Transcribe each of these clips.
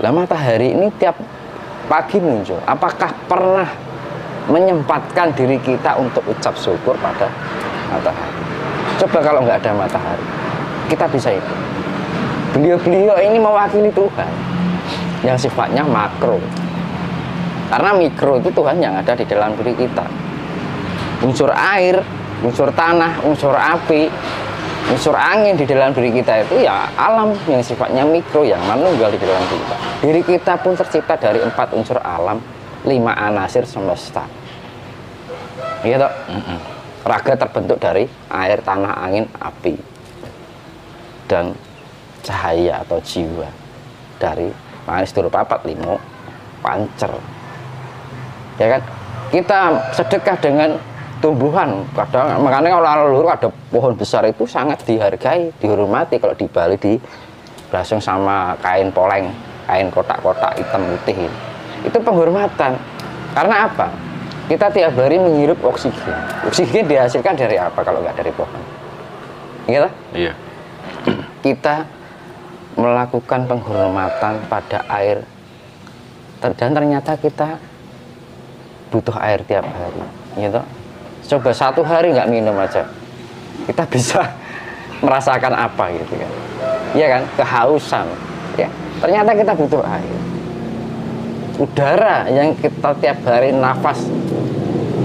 Lah matahari ini tiap pagi muncul. Apakah pernah menyempatkan diri kita untuk ucap syukur pada matahari? Coba kalau nggak ada matahari, kita bisa itu. Beliau-beliau ini mewakili Tuhan yang sifatnya makro. Karena mikro itu Tuhan yang ada di dalam diri kita. Unsur air, unsur tanah, unsur api, unsur angin di dalam diri kita itu ya alam yang sifatnya mikro yang menunggal di dalam diri kita. Diri kita pun tercipta dari empat unsur alam, lima anasir semesta. Iya toh? Raga terbentuk dari air, tanah, angin, api, dan cahaya atau jiwa dari manis dulu papat limo pancer ya kan kita sedekah dengan tumbuhan kadang makanya kalau leluhur ada pohon besar itu sangat dihargai dihormati kalau di Bali di belasung sama kain poleng kain kotak-kotak hitam putih itu penghormatan. Karena apa? Kita tiap hari menghirup oksigen. Oksigen dihasilkan dari apa kalau nggak dari pohon? Gitu Iya. kita melakukan penghormatan pada air. Dan ternyata kita butuh air tiap hari. Gitu coba satu hari nggak minum aja kita bisa merasakan apa gitu kan. Ya kan? Kehausan. Ya ternyata kita butuh air. Udara yang kita tiap hari nafas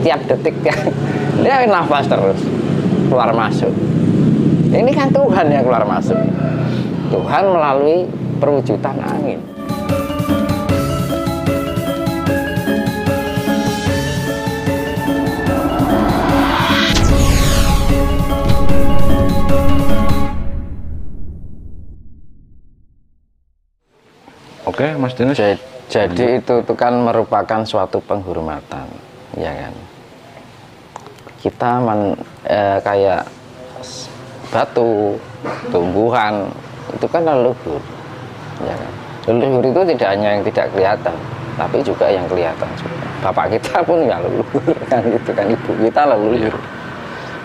tiap detik ya. Dia nafas terus. Keluar masuk. Ini kan Tuhan yang keluar masuk. Tuhan melalui perwujudan angin Oke, Mas Dinas. Ja- Jadi itu, itu kan merupakan suatu penghormatan, ya kan? Kita men, eh, kayak batu, tumbuhan, itu kan leluhur, ya kan? Leluhur itu tidak hanya yang tidak kelihatan, tapi juga yang kelihatan juga. Bapak kita pun ya leluhur kan itu kan ibu kita leluhur.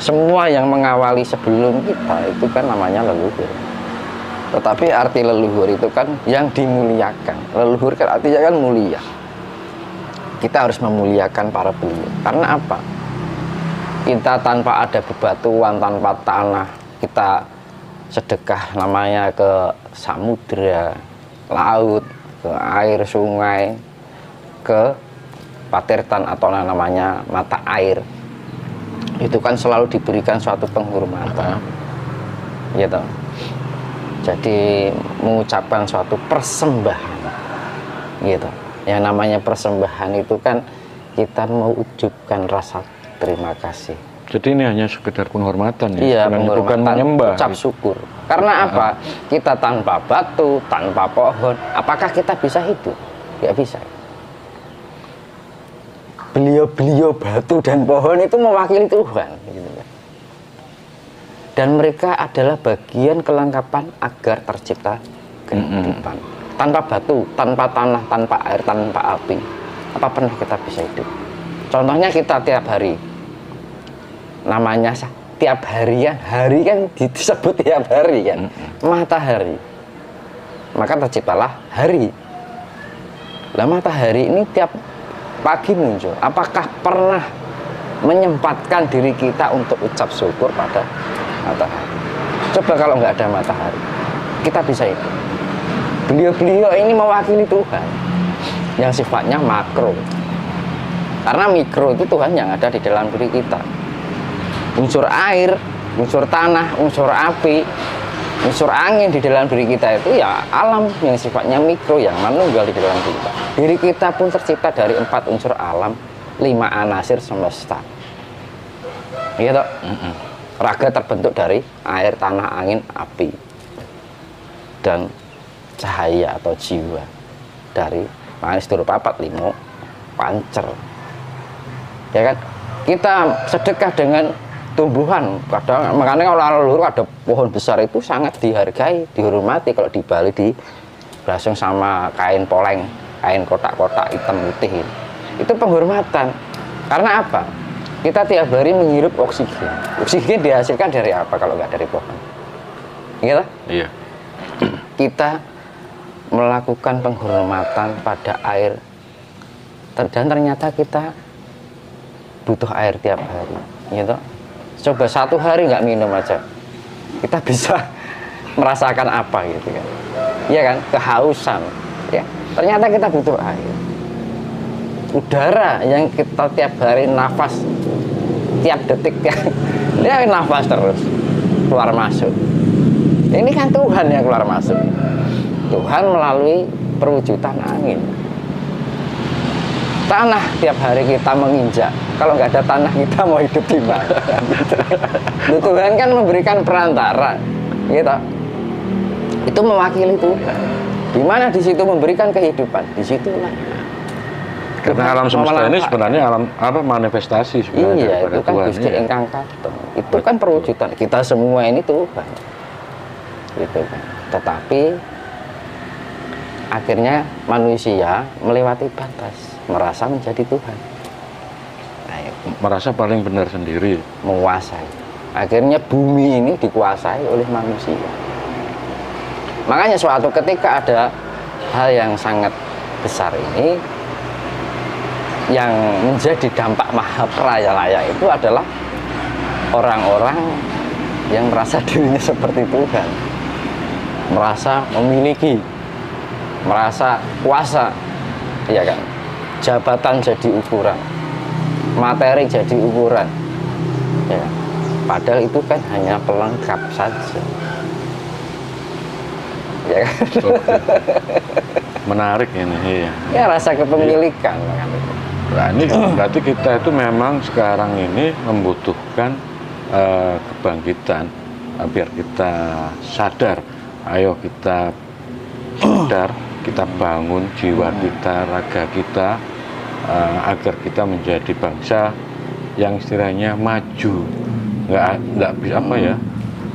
Semua yang mengawali sebelum kita itu kan namanya leluhur. Tetapi arti leluhur itu kan yang dimuliakan. Leluhur kan artinya kan mulia. Kita harus memuliakan para beliau. Karena apa? Kita tanpa ada bebatuan, tanpa tanah, kita sedekah namanya ke samudra, laut, ke air sungai, ke patirtan atau namanya mata air. Itu kan selalu diberikan suatu penghormatan. Gitu jadi mengucapkan suatu persembahan. Gitu. Yang namanya persembahan itu kan kita mewujudkan rasa terima kasih. Jadi ini hanya sekedar penghormatan ya, iya bukan penghormatan. menyembah. ucap syukur. Karena apa? Kita tanpa batu tanpa pohon apakah kita bisa hidup? Nggak bisa. Beliau-beliau batu dan pohon itu mewakili Tuhan gitu. Dan mereka adalah bagian kelengkapan agar tercipta kehidupan. Tanpa batu tanpa tanah tanpa air tanpa api. Apa pernah kita bisa hidup? Contohnya kita tiap hari. Namanya tiap harian hari kan disebut tiap hari kan. Matahari. Maka terciptalah hari. Lah matahari ini tiap pagi muncul. Apakah pernah menyempatkan diri kita untuk ucap syukur pada matahari coba kalau nggak ada matahari kita bisa itu beliau-beliau ini mewakili Tuhan yang sifatnya makro karena mikro itu Tuhan yang ada di dalam diri kita unsur air, unsur tanah, unsur api, unsur angin di dalam diri kita itu ya alam yang sifatnya mikro yang menunggal di dalam diri kita. Diri kita pun tercipta dari empat unsur alam, lima anasir semesta. Iya toh? Raga terbentuk dari air, tanah, angin, api, dan cahaya atau jiwa dari manis dulu papat limo pancer. Ya kan? Kita sedekah dengan tumbuhan. Kadang makanya kalau leluhur ada pohon besar itu sangat dihargai dihormati. Kalau di Bali di belasung sama kain poleng kain kotak-kotak hitam putih itu penghormatan. Karena apa kita tiap hari menghirup oksigen. Oksigen dihasilkan dari apa kalau nggak dari pohon? Gitu Iya. kita melakukan penghormatan pada air. Dan ternyata kita butuh air tiap hari. Gitu coba satu hari nggak minum aja kita bisa merasakan apa gitu kan? Iya kan? Kehausan ya. Ternyata kita butuh air. Udara yang kita tiap hari nafas tiap detik. Ya, ya nafas terus. Keluar masuk. Ini kan Tuhan yang keluar masuk. Tuhan melalui perwujudan angin. Tanah tiap hari kita menginjak. Kalau nggak ada tanah kita mau hidup di mana? Tuhan kan memberikan perantara. Gitu itu mewakili Tuhan. Di mana? Di situ memberikan kehidupan. Di situlah Karena alam semesta ini sebenarnya alam apa manifestasi sebenarnya Iya, daripada itu kan Tuhan. Gusti. Engkang Katon. Itu kan perwujudan kita semua ini Tuhan. Gitu kan. Tetapi akhirnya manusia melewati batas, merasa menjadi Tuhan. Nah, ya, Merasa paling benar sendiri. menguasai. Akhirnya bumi ini dikuasai oleh manusia. Makanya suatu ketika ada hal yang sangat besar ini yang menjadi dampak mahapraya itu adalah orang-orang yang merasa dirinya seperti Tuhan. Merasa memiliki, merasa kuasa, ya kan? Jabatan jadi ukuran, materi jadi ukuran. Ya. Padahal itu kan hanya pelengkap saja. Ya kan? Oke. Menarik ini, iya. Ya rasa kepemilikan kan itu. Nah, ini berarti kita itu memang sekarang ini membutuhkan eh, kebangkitan eh, biar kita sadar. Ayo kita sadar, kita bangun jiwa kita, raga kita eh, agar kita menjadi bangsa yang istilahnya maju. Nggak nggak bisa apa ya?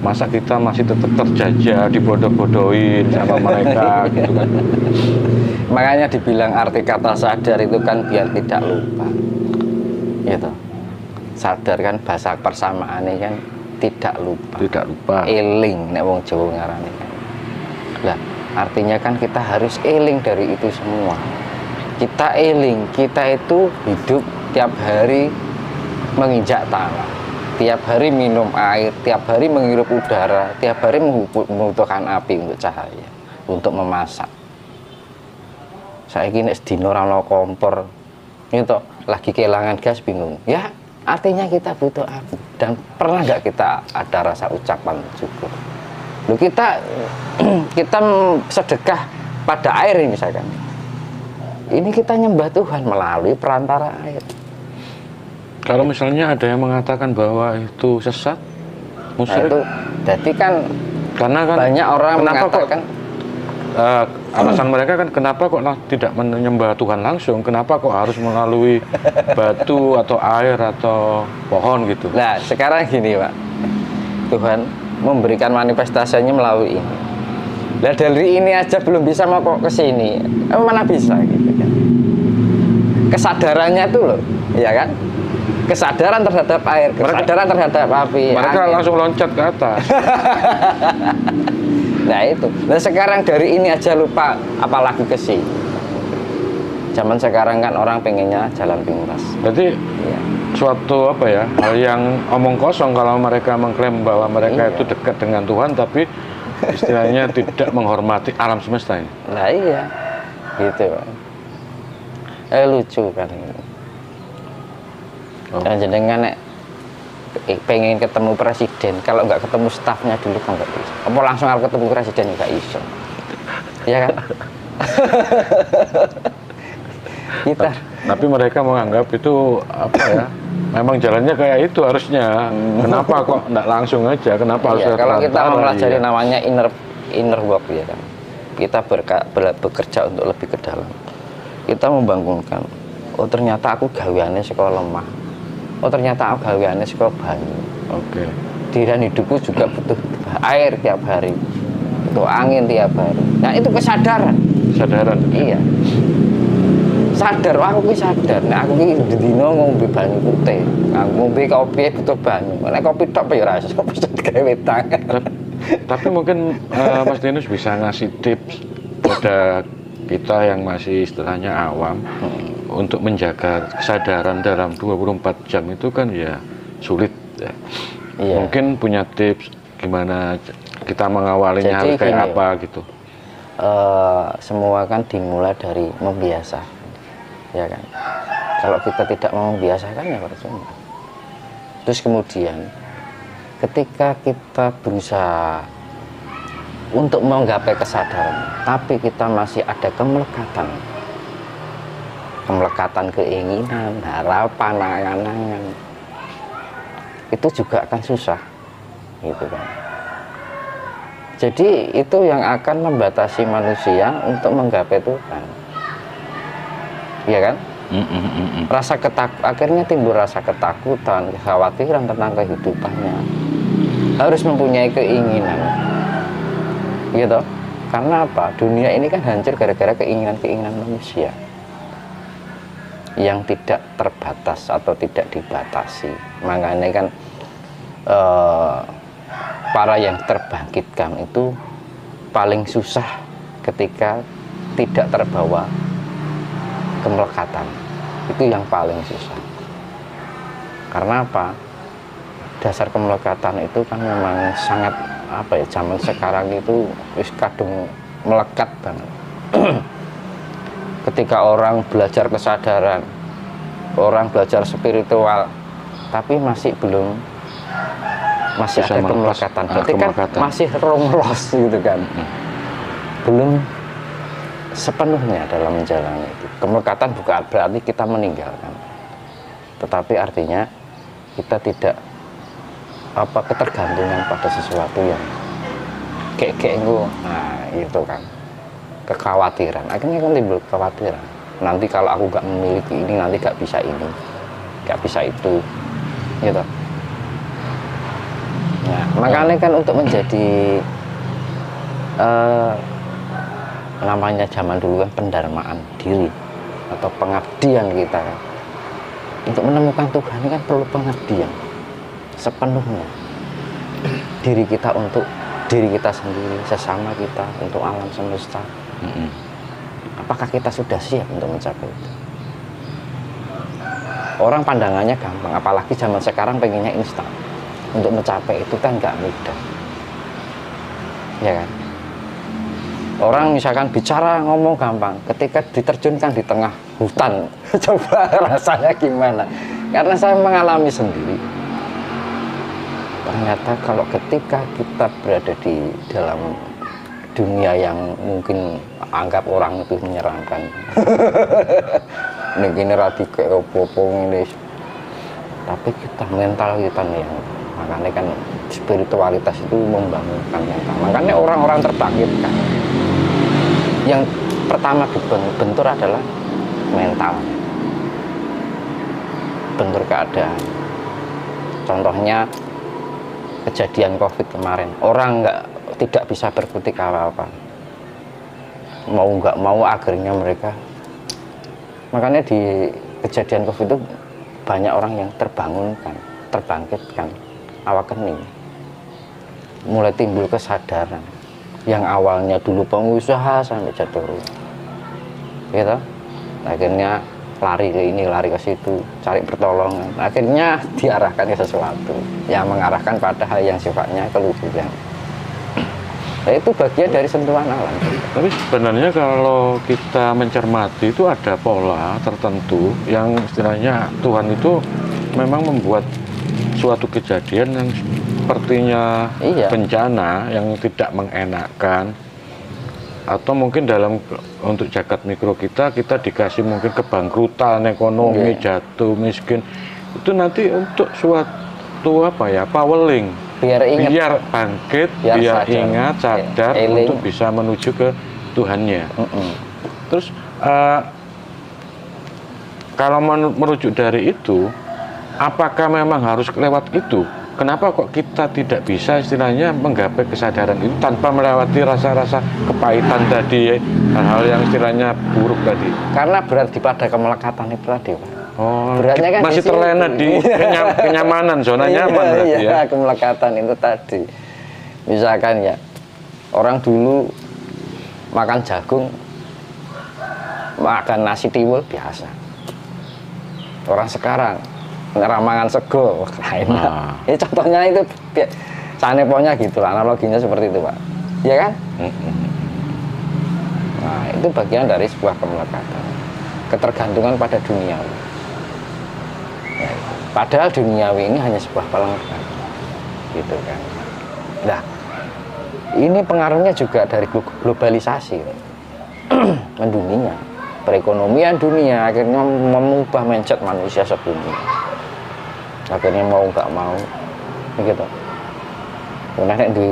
Masa kita masih tetap terjajah, dibodoh-bodohin sama mereka gitu kan. Makanya dibilang arti kata sadar itu kan biar tidak lupa. Gitu. Sadar kan bahasa persamaan ini kan tidak lupa. Tidak lupa. Eling nek wong Jawa ngarani kan. Lah, artinya kan kita harus eling dari itu semua. Kita eling, kita itu hidup tiap hari menginjak tanah. Tiap hari minum air, tiap hari menghirup udara, tiap hari membutuhkan api untuk cahaya, untuk memasak. Saya kini sedino ora ono kompor, gitu lagi kehilangan gas bingung. Ya artinya kita butuh api dan pernah nggak kita ada rasa ucapan syukur. Lu kita kita sedekah pada air misalkan. Ini kita nyembah Tuhan melalui perantara air. Kalau misalnya ada yang mengatakan bahwa itu sesat, Nah, musyrik, itu jadi kan karena kan banyak orang mengatakan kok eh, alasan mereka kan kenapa kok tidak menyembah Tuhan langsung, kenapa kok harus melalui batu atau air atau pohon gitu? Nah, sekarang gini, Pak. Tuhan memberikan manifestasinya melalui ini. Nah, dari ini aja belum bisa mau kok ke sini. Eh, Mana bisa gitu kan. Kesadarannya itu loh, ya kan? Kesadaran terhadap air, kesadaran terhadap api. Mereka angin. langsung loncat ke atas. Nah, itu. Nah, sekarang dari ini aja lupa apalagi ke sini. Zaman sekarang kan orang pengennya jalan pintas. Jadi Iya. suatu apa ya hal yang omong kosong kalau mereka mengklaim bahwa mereka Iya. itu dekat dengan Tuhan tapi istilahnya tidak menghormati alam semesta ini. Lah iya, gitu. Eh lucu kan. Oh. Dan jenengan nek pengen ketemu presiden, kalau nggak ketemu stafnya dulu kan nggak bisa. Apa langsung harus ketemu presiden nggak iso. Iya kan? Kita Tapi mereka menganggap itu apa ya? Memang jalannya kayak itu harusnya. Kenapa kok enggak langsung aja? Kenapa harus Iya, ada kalau kita mempelajari Iya. namanya inner inner work ya kan. Kita berka- ber- bekerja untuk lebih ke dalam. Kita membangunkan. Oh ternyata aku gaweane sekolah lemah. Oh ternyata aku gaweane sekolah banyu. Oke. Dirian hidupku juga butuh air tiap hari. Butuh angin tiap hari. Nah itu kesadaran. Kesadaran. Iya. Sadar, aku ki sadar. Nah, aku ki dino ngombe banyu putih. Nah, ngombe kopi butuh banyu. Nek kopi tok ya ora iso bisa tangan. Tapi, mungkin eh, Mas Denus bisa ngasih tips pada kita yang masih istilahnya awam untuk menjaga kesadaran dalam 24 jam itu kan ya sulit ya. Iya. Mungkin punya tips gimana kita mengawalinya Jadi harus kayak gini, apa gitu. Eh, semua kan dimulai dari membiasa ya kan kalau kita tidak mau membiasakan ya percuma terus kemudian ketika kita berusaha untuk menggapai kesadaran tapi kita masih ada kemelekatan kemelekatan keinginan harapan angan-angan itu juga akan susah gitu kan. Jadi itu yang akan membatasi manusia untuk menggapai Tuhan. Iya kan? Mm, mm, mm, rasa ketak akhirnya timbul rasa ketakutan kekhawatiran tentang kehidupannya. Harus mempunyai keinginan. Gitu. Karena apa? Dunia ini kan hancur gara-gara keinginan-keinginan manusia yang tidak terbatas atau tidak dibatasi. Makanya kan eh, para yang terbangkitkan itu paling susah ketika tidak terbawa kemelekatan. Itu yang paling susah. Karena apa? Dasar kemelekatan itu kan memang sangat apa ya zaman sekarang itu wis kadung melekat banget ketika orang belajar kesadaran orang belajar spiritual tapi masih belum masih Bisa ada kemelekatan. Ah, berarti kan masih ronglos gitu kan? Belum sepenuhnya dalam menjalani itu. Kemelekatan bukan berarti kita meninggalkan. Tetapi artinya kita tidak apa ketergantungan pada sesuatu yang kayak kayak nah itu kan kekhawatiran akhirnya kan timbul kekhawatiran nanti kalau aku nggak memiliki ini nanti nggak bisa ini nggak bisa itu gitu nah makanya kan untuk menjadi eh, namanya zaman dulu kan pendarmaan diri atau pengabdian kita kan. Untuk menemukan Tuhan kan perlu pengabdian sepenuhnya. Diri kita untuk diri kita sendiri, sesama kita, untuk alam semesta. Apakah kita sudah siap untuk mencapai itu? Orang pandangannya gampang, apalagi zaman sekarang pengennya instan. Untuk mencapai itu kan nggak mudah. Ya kan? Orang misalkan bicara ngomong gampang, ketika diterjunkan di tengah hutan, coba rasanya gimana? Karena saya mengalami sendiri. Ternyata kalau ketika kita berada di dalam dunia yang mungkin anggap orang itu menyeramkan. Ini gini radi kayak opo-opo ini. Tapi kita mental kita nih yang makanya kan spiritualitas itu membangunkan mental. Makanya orang-orang terbangkitkan yang pertama dibentur adalah mental bentur keadaan contohnya kejadian covid kemarin orang nggak tidak bisa berkutik apa-apa. Mau nggak mau akhirnya mereka. Makanya di kejadian covid itu banyak orang yang terbangunkan terbangkitkan awak kening. Mulai timbul kesadaran. Yang awalnya dulu pengusaha sampai jatuh gitu akhirnya lari ke ini lari ke situ cari pertolongan. Akhirnya diarahkan ke sesuatu. Yang mengarahkan pada hal yang sifatnya keluhuran nah, itu bagian dari sentuhan alam Tapi sebenarnya kalau kita mencermati itu ada pola tertentu yang istilahnya Tuhan itu memang membuat suatu kejadian yang sepertinya Iya. bencana yang tidak mengenakan atau mungkin dalam untuk jagat mikro kita kita dikasih mungkin kebangkrutan ekonomi Iya. jatuh miskin itu nanti untuk suatu apa ya poweling biar ingat biar bangkit Biar biar, sadar. ingat sadar Iya, eling. untuk bisa menuju ke Tuhannya Mm-mm. Terus eh, kalau merujuk dari itu, apakah memang harus lewat itu? Kenapa kok kita tidak bisa istilahnya menggapai kesadaran itu tanpa melewati rasa-rasa kepahitan tadi, hal-hal yang istilahnya buruk tadi? karena berat di pada kemelekatan itu tadi Pak. Oh, Beratnya kan masih terlena di kenya- kenyamanan, zona Iya, nyaman berarti iya, ya. kemelekatan itu tadi. Misalkan ya, orang dulu makan jagung makan nasi tiwul biasa orang sekarang ngeramangan sego enak Ah. ini contohnya itu saneponya gitu lah analoginya seperti itu pak ya kan nah itu bagian dari sebuah kemelekatan ketergantungan pada itu. Padahal duniawi ini hanya sebuah pelengkap gitu kan. Nah ini pengaruhnya juga dari glo- globalisasi. Mendunia. Perekonomian dunia akhirnya mengubah mindset manusia sedunia akhirnya mau nggak mau. Gitu. Kemudian di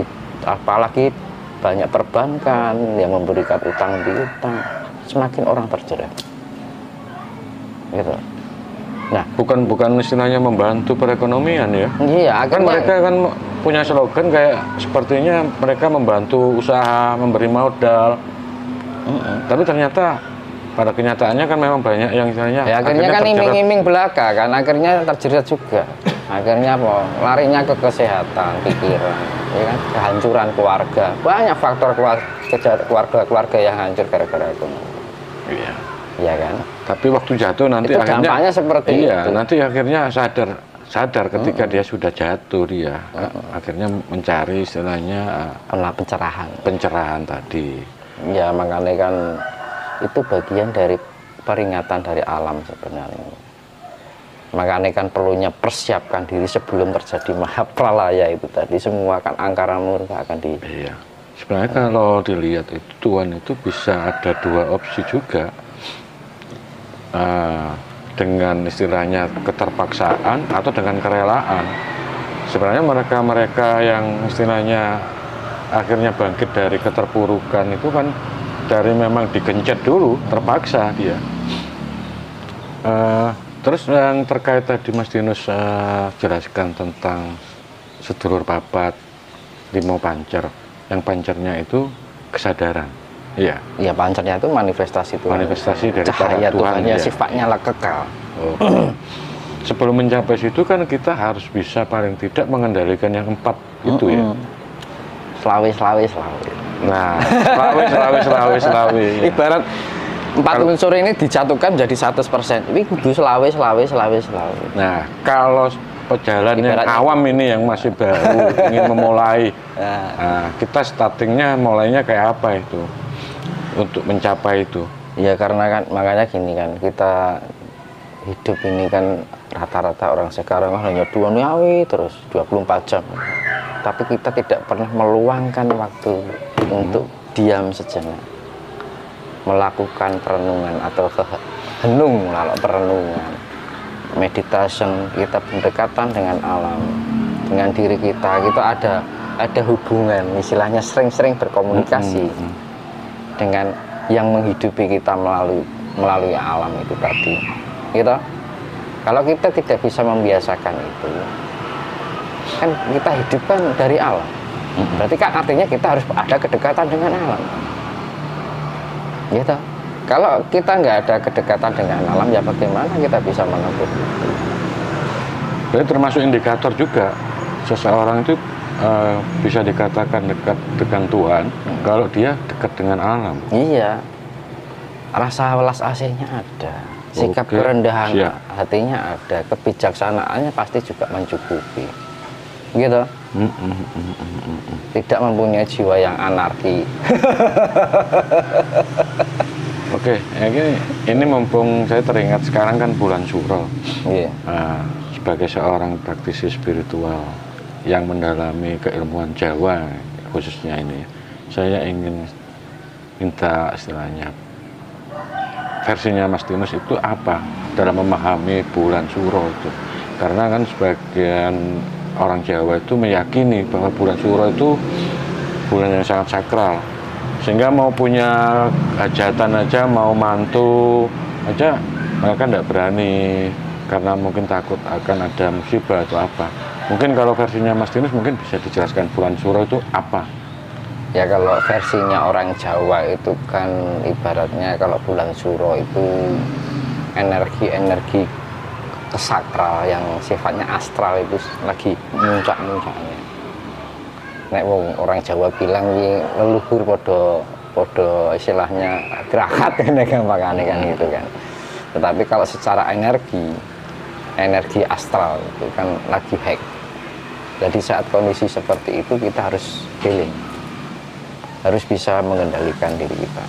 apalagi banyak perbankan yang memberikan utang piutang semakin orang terjerat. Gitu nah. Bukan bukan istilahnya membantu perekonomian ya? Iya kan akhirnya mereka kan punya slogan kayak sepertinya mereka membantu usaha memberi modal. Tapi ternyata pada kenyataannya kan memang banyak yang istilahnya ya akhirnya kan terjerat. iming-iming belaka kan akhirnya terjerat juga. Akhirnya apa? Larinya ke kesehatan pikiran ya kan? Kehancuran keluarga. Banyak faktor keluarga keluarga yang hancur gara-gara ekonomi Iya. Ya kan Tapi waktu jatuh nanti Itu akhirnya dampaknya seperti iya, itu. nanti akhirnya sadar sadar ketika dia sudah jatuh dia akhirnya mencari istilahnya uh, Pernah pencerahan pencerahan tadi. ya makanya kan itu bagian dari peringatan dari alam sebenarnya makanya kan perlunya persiapkan diri sebelum terjadi mahapralaya itu tadi semua kan angkara murka akan di Iya. Sebenarnya kalau dilihat itu Tuhan itu bisa ada dua opsi juga. Eh, dengan istilahnya keterpaksaan atau dengan kerelaan. Sebenarnya mereka-mereka yang istilahnya akhirnya bangkit dari keterpurukan itu kan dari memang digencet dulu, terpaksa dia. Eh, terus yang terkait tadi Mas Dinus eh, jelaskan tentang sedulur papat limo pancer yang pancernya itu kesadaran iya. Ya pancernya itu manifestasi Tuhan. Manifestasi dari cahaya Tuhan, Tuhannya ya. sifatnya lah kekal. Sebelum mencapai situ kan kita harus bisa paling tidak mengendalikan yang empat itu ya. Selawi selawi selawi nah selawi selawi selawi selawi ya. ibarat empat unsur ini dijatuhkan jadi 100% ini kudu selawi selawi selawi selawi nah kalau pejalan yang awam ini yang masih baru ingin memulai Nah, nah, kita startingnya mulainya kayak apa itu untuk mencapai itu? Ya karena kan makanya gini kan kita hidup ini kan rata-rata orang sekarang hanya duniawi terus 24 jam. Tapi kita tidak pernah meluangkan waktu untuk diam sejenak. Melakukan perenungan atau henung lalu perenungan. Meditation kita berdekatan dengan alam dengan diri kita. Kita ada ada hubungan istilahnya sering-sering berkomunikasi dengan yang menghidupi kita melalui melalui alam itu tadi. Gitu? Kalau kita tidak bisa membiasakan itu kan kita hidup kan dari alam. Berarti kan artinya kita harus ada kedekatan dengan alam. Gitu? Kalau kita nggak ada kedekatan dengan alam ya bagaimana kita bisa menentukan itu? Jadi termasuk indikator juga seseorang itu eh, bisa dikatakan dekat dengan Tuhan kalau dia dekat dengan alam. Iya. Rasa welas asihnya ada. Sikap Oke, kerendahan siap. hatinya ada. Kebijaksanaannya pasti juga mencukupi. Gitu. Mm, mm, mm. Tidak mempunyai jiwa yang anarki. Oke, ya gini, ini mumpung saya teringat sekarang kan bulan Suro. Iya. Nah, sebagai seorang praktisi spiritual yang mendalami keilmuan Jawa khususnya ini, saya ingin minta istilahnya versinya Mas Tinus itu apa dalam memahami bulan Suro itu. Karena kan sebagian orang Jawa itu meyakini bahwa bulan Suro itu bulan yang sangat sakral. Sehingga mau punya hajatan aja, mau mantu aja mereka tidak berani karena mungkin takut akan ada musibah atau apa. Mungkin kalau versinya Mas Tinus mungkin bisa dijelaskan bulan Suro itu apa? Ya kalau versinya orang Jawa itu kan ibaratnya kalau bulan suro itu energi-energi sakral yang sifatnya astral itu lagi muncak-muncaknya. Nek wong orang Jawa bilang ini leluhur pada podo istilahnya gerakat ini gampang kan gitu kan tetapi kalau secara energi energi astral itu kan lagi hack jadi saat kondisi seperti itu kita harus healing. Harus bisa mengendalikan diri kita.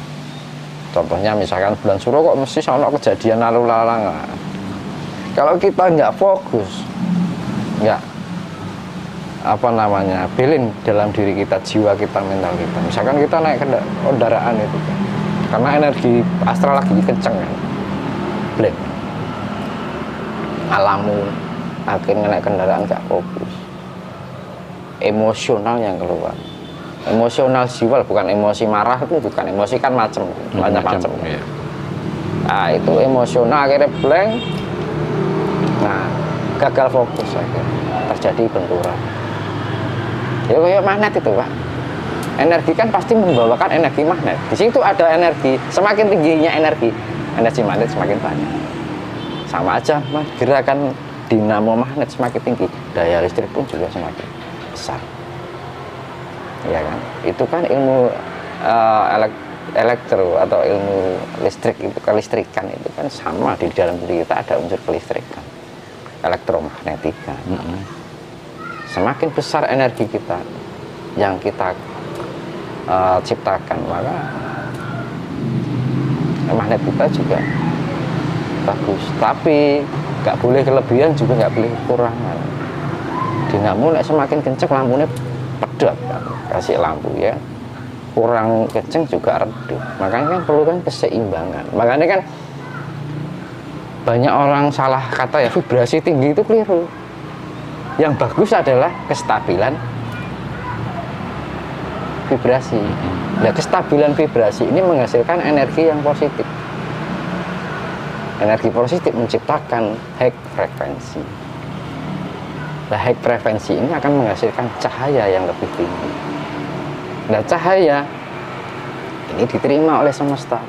Contohnya misalkan bulan suruh kok mesti sama kejadian lalu lalang kalau kita nggak fokus nggak apa namanya feeling dalam diri kita jiwa kita mental kita. Misalkan kita naik kendaraan itu karena energi astral lagi kenceng kan. Blank. Alamu akhirnya naik kendaraan gak fokus emosional yang keluar. Emosional jiwa bukan emosi marah itu bukan. Emosi kan macam banyak macam iya. nah itu emosional akhirnya blank. Nah gagal fokus akhirnya terjadi benturan. Ya kayak magnet itu pak. Energi kan pasti membawakan energi magnet. Di situ ada energi semakin tingginya energi energi magnet semakin banyak. Sama aja mas gerakan dinamo magnet semakin tinggi daya listrik pun juga semakin besar. Ya kan? Itu kan ilmu uh, elek elektro atau ilmu listrik itu kelistrikan itu kan sama di dalam diri kita ada unsur kelistrikan elektromagnetika. Mm -hmm. semakin besar energi kita yang kita uh, ciptakan maka magnet kita juga bagus. Tapi nggak boleh kelebihan juga nggak boleh kekurangan dinamo semakin kenceng lampunya pedot. Kasih lampu ya. Kurang kenceng juga redup. Makanya kan perlu kan keseimbangan. Makanya kan banyak orang salah kata ya vibrasi tinggi itu keliru. Yang bagus adalah kestabilan vibrasi. Nah kestabilan vibrasi ini menghasilkan energi yang positif. Energi positif menciptakan high frekuensi high frekuensi ini akan menghasilkan cahaya yang lebih tinggi. Nah cahaya ini diterima oleh semesta.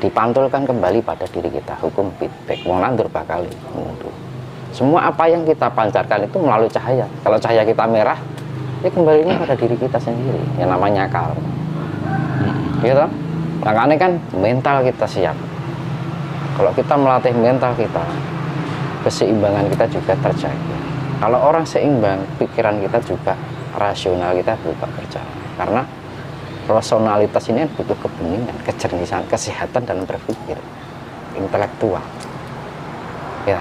Dipantulkan kembali pada diri kita. Hukum feedback. Mau nandur bakal mundur. Semua apa yang kita pancarkan itu melalui cahaya. Kalau cahaya kita merah ya kembalinya pada diri kita sendiri. Yang namanya karma. Gitu makanya kan mental kita siap. Kalau kita melatih mental kita keseimbangan kita juga terjaga kalau orang seimbang pikiran kita juga rasional kita berubah berjalan. Karena rasionalitas ini butuh kebeningan, kecernisan, kesehatan dalam berpikir, intelektual. Ya,